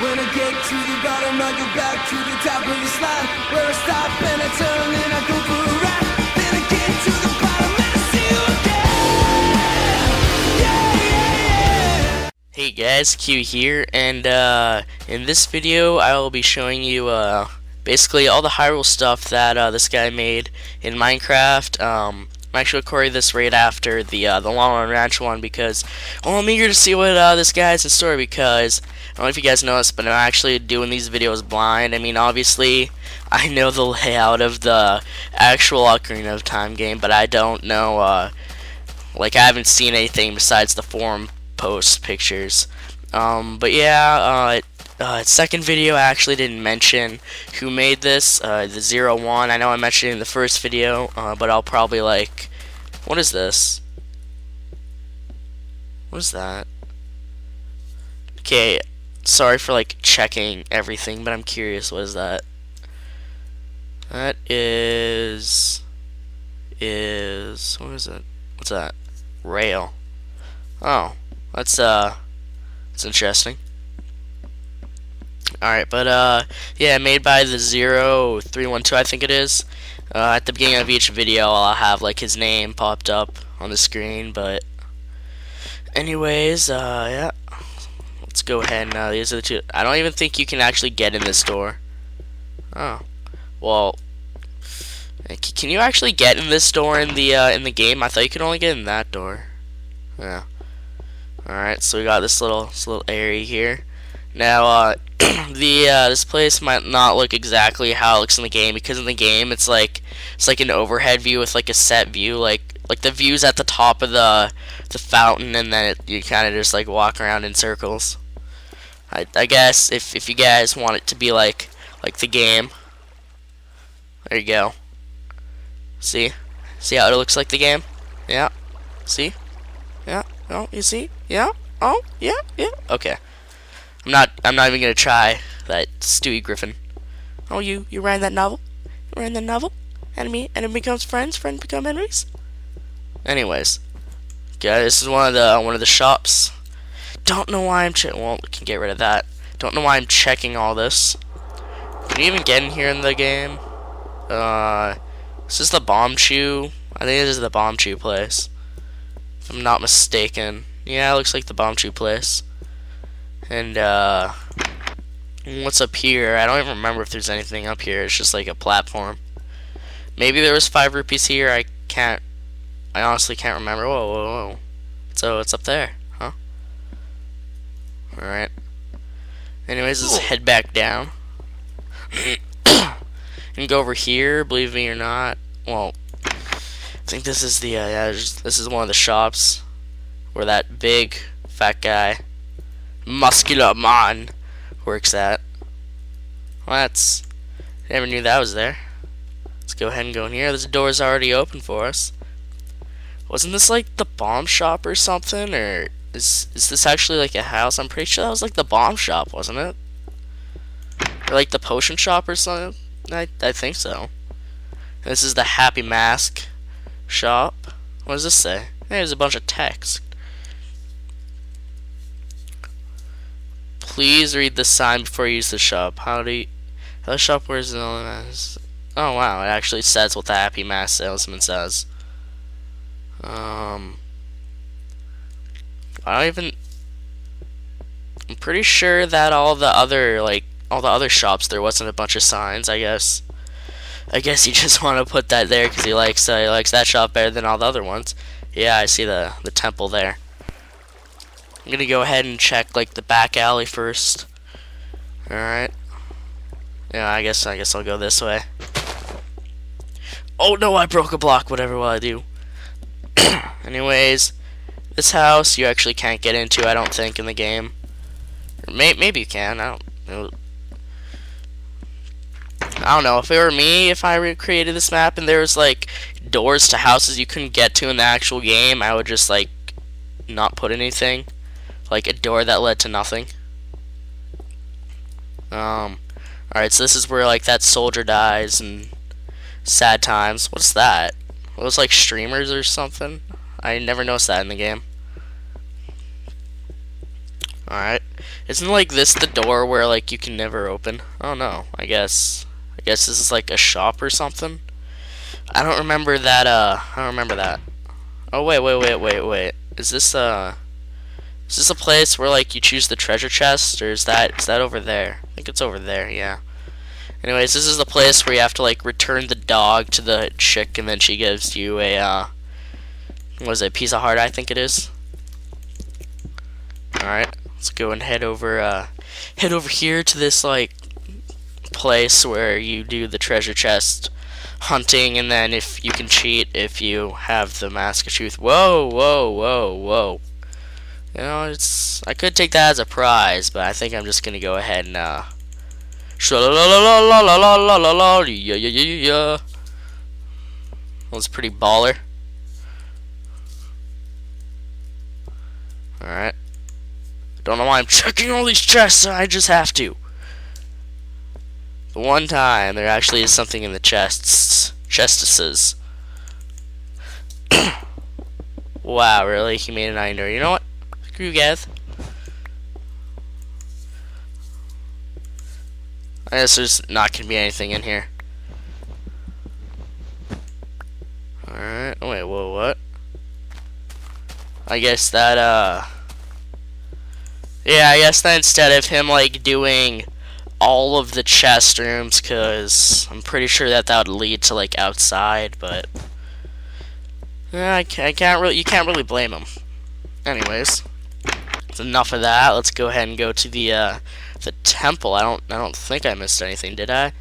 When I get to the bottom, I go back to the top of the slide. Where I stop and I turn and I go for a ride. Then I get to the bottom and I see you again. Yeah, yeah, yeah. Hey guys, Q here, and uh, in this video I will be showing you uh, basically all the Hyrule stuff that uh, this guy made in Minecraft. Um, I'm actually recording this right after the uh, the Lon Lon Ranch one because well, I'm eager to see what uh, this guy has in store because I don't know if you guys know this, but I'm actually doing these videos blind. I mean, obviously I know the layout of the actual Ocarina of Time game, but I don't know. Uh, like I haven't seen anything besides the forum post pictures. Um, but yeah, uh, uh, second video I actually didn't mention who made this, uh, the zero one. I know I mentioned it in the first video, uh, but I'll probably like, what is this? What is that? Okay, sorry for like checking everything, but I'm curious. What is that? That is is what is it? What's that? Rail. Oh, that's uh, that's interesting. Alright, but uh, yeah, made by the zero three one two, I think it is. Uh, at the beginning of each video, I'll have like his name popped up on the screen. But anyways, uh, yeah, let's go ahead and these are the two. I don't even think you can actually get in this door. Oh, well, can you actually get in this door in the uh, in the game? I thought you could only get in that door. Yeah. Alright, so we got this little this little area here. Now, uh, the uh, this place might not look exactly how it looks in the game because in the game it's like it's like an overhead view with like a set view, like like the views at the top of the the fountain, and then it, you kind of just like walk around in circles. I I guess if if you guys want it to be like like the game, there you go. See, see how it looks like the game? Yeah. See? Yeah. Oh, you see? Yeah. Oh, yeah, yeah. Okay. I'm not. I'm not even gonna try that Stewie Griffin. Oh, you you ran that novel? You ran that novel? Enemy enemy becomes friends. Friends become enemies. Anyways, yeah, this is one of the one of the shops. Don't know why I'm che- well, we can get rid of that. Don't know why I'm checking all this. Can you even get in here in the game? Uh, this is the Bombchu. I think this is the Bombchu place. If I'm not mistaken. Yeah, it looks like the Bombchu place. And uh, what's up here? I don't even remember if there's anything up here. It's just like a platform. Maybe there was five rupees here. I can't. I honestly can't remember. Whoa, whoa, whoa. So it's up there, huh? All right. Anyways, let's head back down. and go over here. Believe me or not. Well, I think this is the uh, yeah. This is one of the shops where that big fat guy muscular man works at. Well, that's never knew that was there. Let's go ahead and go in here. This door's already open for us. Wasn't this like the bomb shop or something, or is is this actually like a house? I'm pretty sure that was like the bomb shop, wasn't it? Or like the potion shop or something? I I think so. This is the Happy Mask shop. What does this say? There's a bunch of text. Please read the sign before you use the shop. How do you... How the shop wears known as... Oh, wow. It actually says what the Happy Mask salesman says. Um... I don't even... I'm pretty sure that all the other, like, all the other shops, there wasn't a bunch of signs, I guess. I guess you just want to put that there because he likes uh, he likes that shop better than all the other ones. Yeah, I see the the temple there. I'm gonna go ahead and check like the back alley first. All right. Yeah, I guess I guess I'll go this way. Oh no, I broke a block. Whatever will I do? Anyways, this house you actually can't get into. I don't think in the game. May maybe you can. I don't know. I don't know, if it were me, if I recreated this map and there was like doors to houses you couldn't get to in the actual game, I would just like not put anything. Like a door that led to nothing. Um Alright, so this is where like that soldier dies and sad times. What's that? It was like streamers or something? I never noticed that in the game. Alright. Isn't like this the door where like you can never open? Oh no, I guess I guess this is like a shop or something. I don't remember that uh I don't remember that. Oh wait, wait, wait, wait, wait. Is this uh is this a place where like you choose the treasure chest or is that is that over there? I think it's over there, yeah. Anyways, this is the place where you have to like return the dog to the chick and then she gives you a uh what is it, piece of heart I think it is. Alright, let's go and head over uh head over here to this like place where you do the treasure chest hunting and then if you can cheat if you have the mask of truth. Whoa, whoa, whoa, whoa. You know, it's I could take that as a prize, but I think I'm just gonna go ahead and uh. That was pretty baller. Alright. Don't know why I'm checking all these chests, I just have to. The one time there actually is something in the chests. chestuses. wow, really? He made an iron door. You know what? You guys. I guess there's not gonna be anything in here. Alright. Oh, wait, whoa, what? I guess that, uh... Yeah, I guess that instead of him, like, doing all of the chest rooms, because I'm pretty sure that that would lead to, like, outside, but... Yeah, I I can't really, you can't really blame him. Anyways. Enough of that. Let's go ahead and go to the, uh, the temple. I don't, I don't think I missed anything, did I?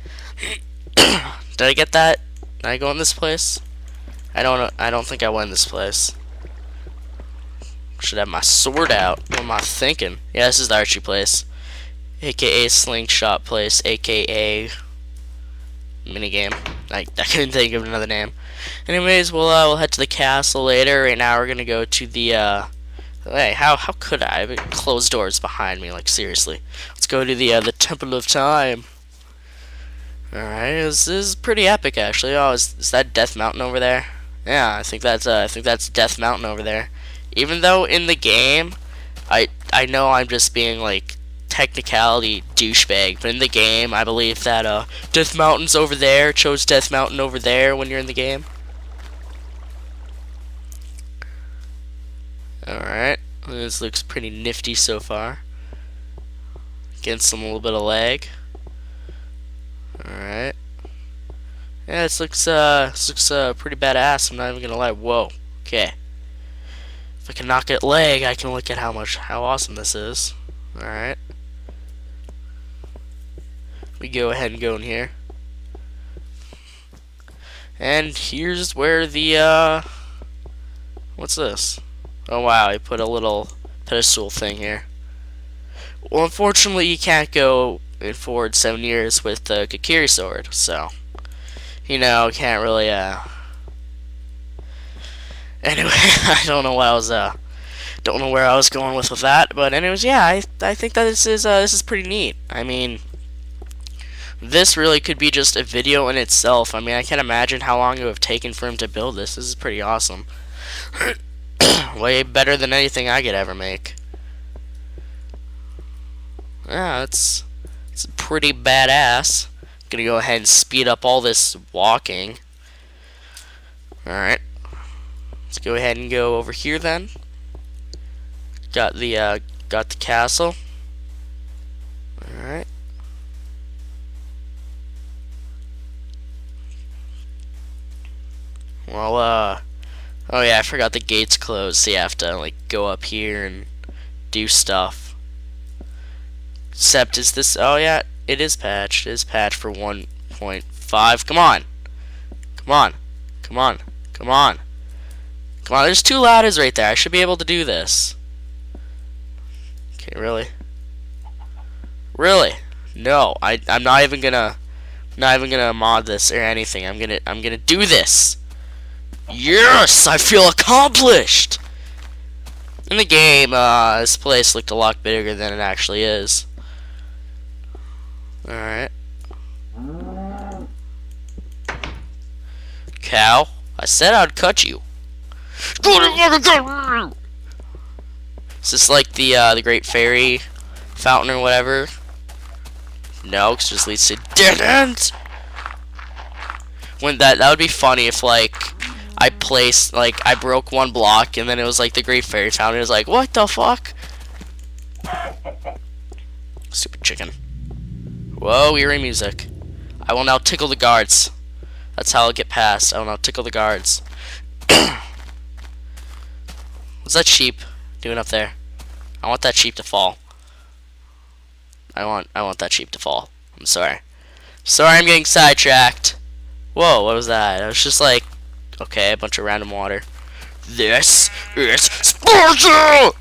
did I get that? Did I go in this place? I don't, I don't think I went in this place. Should have my sword out. What am I thinking? Yeah, this is the Archie place. AKA Slingshot place. AKA minigame. I, I couldn't think of another name. Anyways, we'll, uh, we'll head to the castle later. Right now we're going to go to the, uh, hey, how, how could I? Closed doors behind me, like, seriously. Let's go to the, uh, the Temple of Time. Alright, this, this is pretty epic, actually. Oh, is, is that Death Mountain over there? Yeah, I think that's, uh, I think that's Death Mountain over there. Even though in the game, I I know I'm just being like technicality douchebag, but in the game, I believe that uh, Death Mountain's over there. Chose Death Mountain over there when you're in the game. All right, this looks pretty nifty so far. Getting some little bit of lag. All right. Yeah, this looks uh, this looks uh, pretty badass. I'm not even gonna lie. Whoa. Okay. If I can knock get leg, I can look at how much, how awesome this is. Alright. We go ahead and go in here. And here's where the, uh, what's this? Oh wow, I put a little pedestal thing here. Well, unfortunately, you can't go forward seven years with the Kokiri sword, so, you know, can't really, uh, Anyway, I don't know what I was uh don't know where I was going with with that, but anyways, yeah, I I think that this is uh this is pretty neat. I mean, this really could be just a video in itself. I mean, I can't imagine how long it would have taken for him to build this. This is pretty awesome. Way better than anything I could ever make. Yeah, it's it's pretty badass. Gonna go ahead and speed up all this walking. Alright. Let's go ahead and go over here then. Got the uh, got the castle. All right. Well, uh, oh yeah, I forgot the gates closed, so you have to like go up here and do stuff. Except is this? Oh yeah, it is patched. It is patched for 1.5. Come on, come on, come on, come on. Come on, there's two ladders right there. I should be able to do this. Okay, really? Really? No, I I'm not even gonna not even gonna mod this or anything. I'm gonna I'm gonna do this. Yes, I feel accomplished. In the game, uh, this place looked a lot bigger than it actually is. Alright. Cow, I said I'd cut you. Is this like the uh, the Great Fairy fountain or whatever? No, 'cause it just leads to dead ends. When that that would be funny if like I placed like I broke one block and then it was like the Great Fairy fountain. It was like what the fuck? Stupid chicken. Whoa, eerie music. I will now tickle the guards. That's how I'll get past. I will now tickle the guards. What's that sheep doing up there? I want that sheep to fall. I want I want that sheep to fall. I'm sorry. Sorry I'm getting sidetracked. Whoa, what was that? I was just like okay, a bunch of random water. This is Sparta!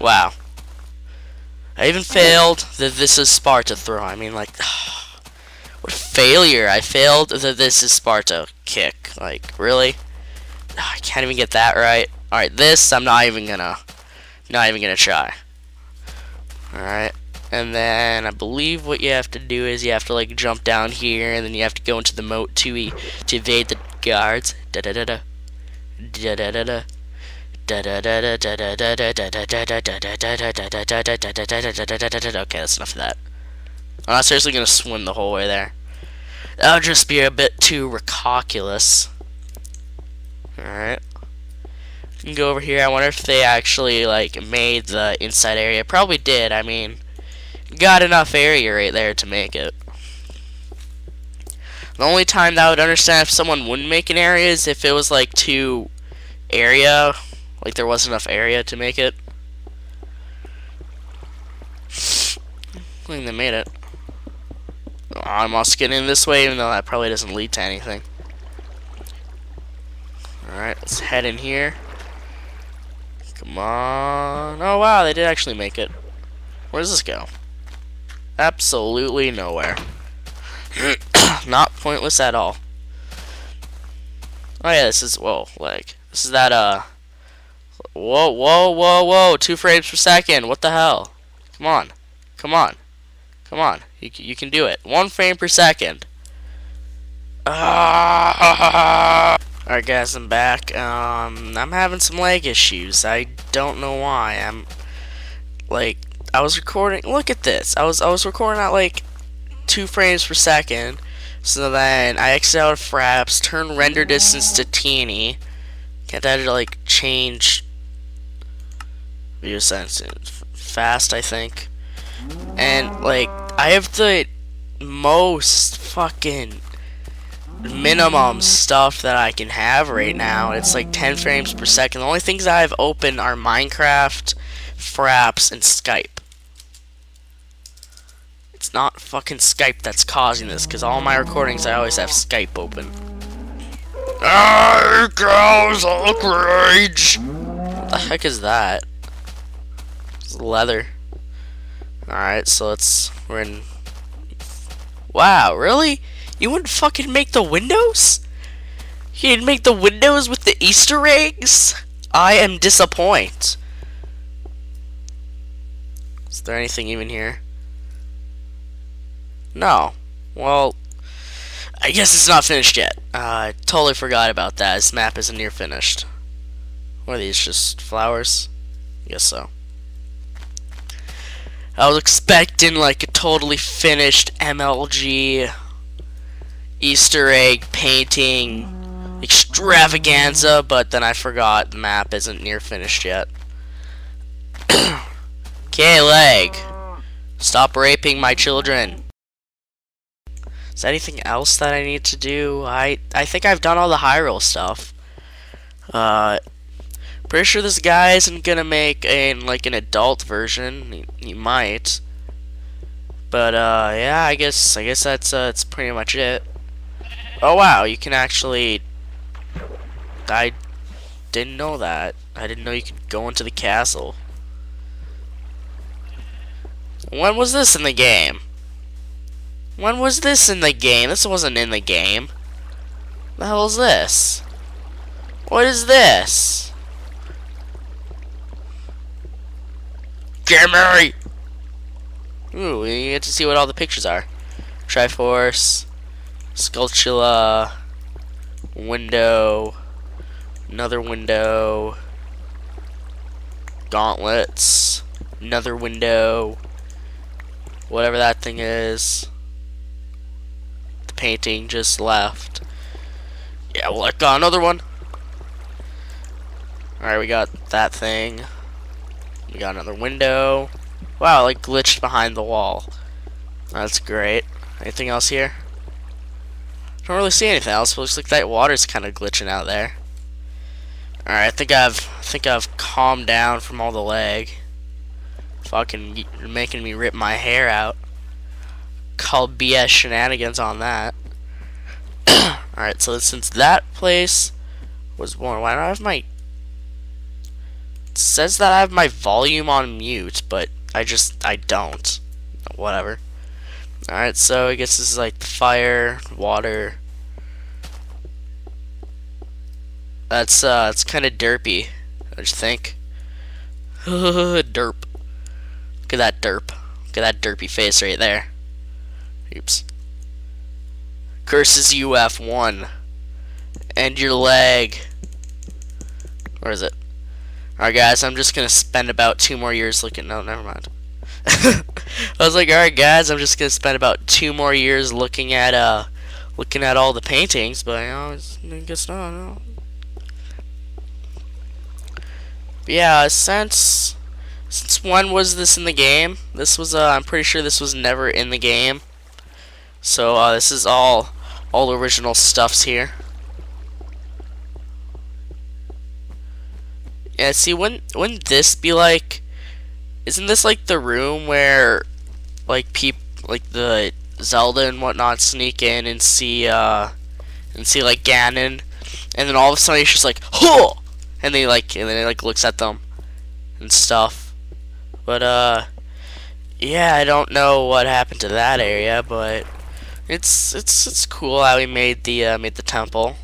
Wow. I even failed that this is Sparta throw. I mean like what failure. I failed the this is Sparta kick. Like, really? I can't even get that right. Alright, this I'm not even gonna not even gonna try. Alright. And then I believe what you have to do is you have to like jump down here and then you have to go into the moat to e to evade the guards. Da da da da. Da da da da. Okay, that's enough of that. I'm not seriously gonna swim the whole way there. That would just be a bit too recalculous. Alright. Go over here. I wonder if they actually like made the inside area. Probably did. I mean, got enough area right there to make it. The only time that I would understand if someone wouldn't make an area is if it was like too area, like there wasn't enough area to make it. I think they made it. I'm also getting this way, even though that probably doesn't lead to anything. Alright, let's head in here. Come on. Oh, wow, they did actually make it. Where does this go? Absolutely nowhere. Not pointless at all. Oh, yeah, this is, whoa, like, this is that, uh, whoa, whoa, whoa, whoa, two frames per second. What the hell? Come on. Come on. Come on. You, you can do it. One frame per second. Ah! Alright guys, I'm back. Um, I'm having some lag issues. I don't know why. I'm, like, I was recording, look at this. I was, I was recording at, like, two frames per second. So then I exit out of Fraps, turn render distance to teeny. Get that to, like, change view sense fast, I think. And, like, I have the most fucking minimum stuff that I can have right now. It's like 10 frames per second. The only things I have open are Minecraft, Fraps, and Skype. It's not fucking Skype that's causing this, because all my recordings I always have Skype open. Ah, girls, Hulk rage! What the heck is that? It's leather. Alright, so let's, we're in, wow, really? You wouldn't fucking make the windows? You didn't make the windows with the Easter eggs? I am disappointed. Is there anything even here? No. Well, I guess it's not finished yet. Uh, I totally forgot about that. This map isn't near finished. What are these, just flowers? Guess so. I was expecting like a totally finished MLG Easter egg painting extravaganza, but then I forgot the map isn't near finished yet. Okay, leg. Stop raping my children. Is anything else that I need to do? I I think I've done all the Hyrule stuff. Uh, pretty sure this guy isn't gonna make a like an adult version. He, he might. But uh, yeah, I guess I guess that's uh, that's pretty much it. Oh wow, you can actually. I didn't know that. I didn't know you could go into the castle. When was this in the game? When was this in the game? This wasn't in the game. The hell is this? What is this? Gimme! Ooh, you get to see what all the pictures are. Triforce, Skulltula, window, another window, gauntlets, another window, whatever that thing is. Painting just left. Yeah, well, I got another one. Alright, we got that thing. We got another window. Wow, like glitched behind the wall. That's great. Anything else here? Don't really see anything else. Looks like that water's kind of glitching out there. Alright, I think I've I think I've calmed down from all the lag. Fucking making me rip my hair out. Call BS shenanigans on that. Alright, so since that place was born, why don't I have my it says that I have my volume on mute, but I just I don't. Whatever. Alright, so I guess this is like fire, water. That's uh it's kinda derpy, don't you think? derp. Look at that derp. Look at that derpy face right there. Oops. Curses UF1. And your leg. Where is it? Alright guys, I'm just gonna spend about two more years looking no, never mind. I was like, alright guys, I'm just gonna spend about two more years looking at uh looking at all the paintings, but you know, I guess not, no. Yeah, since since when was this in the game? This was uh I'm pretty sure this was never in the game. So uh this is all all original stuffs here. Yeah, see, wouldn't, wouldn't this be like... Isn't this like the room where, like, peop like the Zelda and whatnot sneak in and see, uh, and see, like, Ganon, and then all of a sudden he's just like, huh! And they, like, and then he, like, looks at them and stuff. But, uh, yeah, I don't know what happened to that area, but it's, it's, it's cool how he made the, uh, made the temple.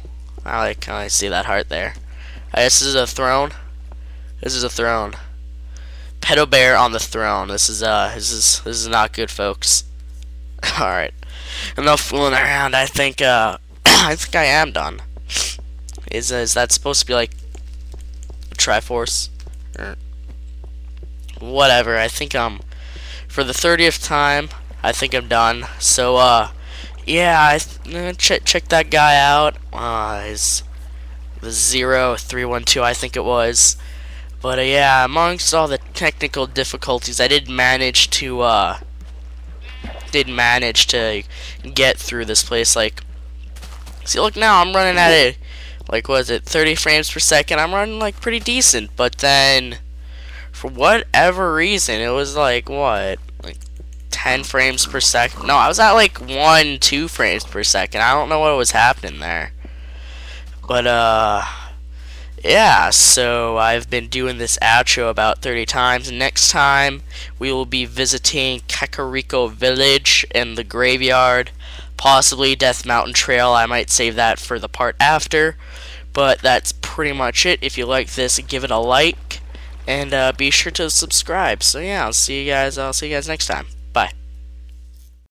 I like I see that heart there. Guess this is a throne. This is a throne. Pedo bear on the throne. This is uh this is this is not good folks. Alright. Enough fooling around. I think uh I think I am done. Is is that supposed to be like Triforce? Or whatever. I think um for the 30th time, I think I'm done. So uh yeah, I uh, check that guy out. Uh the 0312 I think it was. But uh, yeah, amongst all the technical difficulties, I did manage to uh, did manage to get through this place. Like, see, look now, I'm running at it. Like, was it 30 frames per second? I'm running like pretty decent, but then for whatever reason, it was like what, like 10 frames per second. No, I was at like one, two frames per second. I don't know what was happening there, but uh yeah, so I've been doing this outro about 30 times. Next time, we will be visiting Kakariko Village and the graveyard, possibly Death Mountain Trail. I might save that for the part after, but that's pretty much it. If you like this, give it a like, and uh, be sure to subscribe. So yeah, I'll see you guys. I'll see you guys next time.